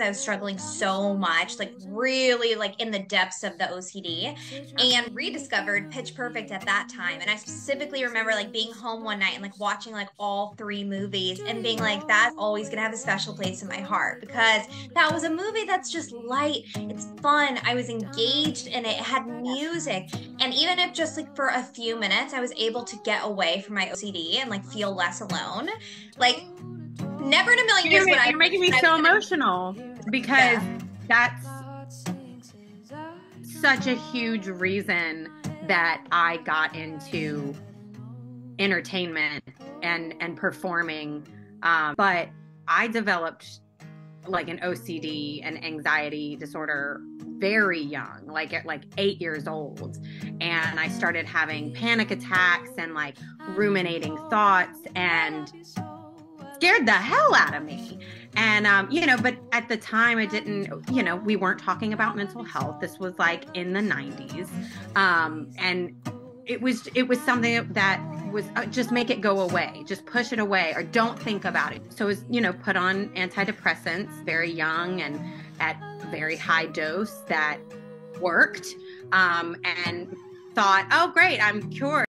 I was struggling so much, like really like in the depths of the OCD and rediscovered Pitch Perfect at that time. And I specifically remember like being home one night and like watching like all three movies and being like, that's always gonna have a special place in my heart because that was a movie that's just light, it's fun. I was engaged in it, it had music. And even if just like for a few minutes I was able to get away from my OCD and like feel less alone, like never in a million You're, years I. you're making me so emotional because Yeah. that's such a huge reason that I got into entertainment and and performing. Um, but I developed like an OCD and anxiety disorder very young, like at like eight years old, and I started having panic attacks and like ruminating thoughts and scared the hell out of me. And, um, you know, but at the time I didn't, you know, we weren't talking about mental health. This was like in the 90s. Um, and it was, it was something that was uh, just make it go away, just push it away or don't think about it. So it was, you know, put on antidepressants very young and at very high dose that worked. Um, and thought, oh, great, I'm cured.